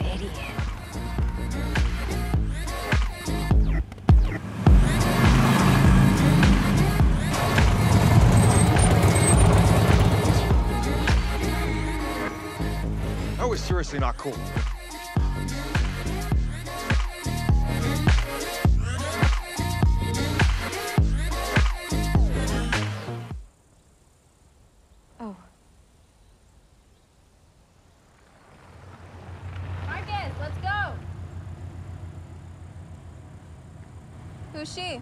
ready. That was seriously not cool. Oh. Who's she?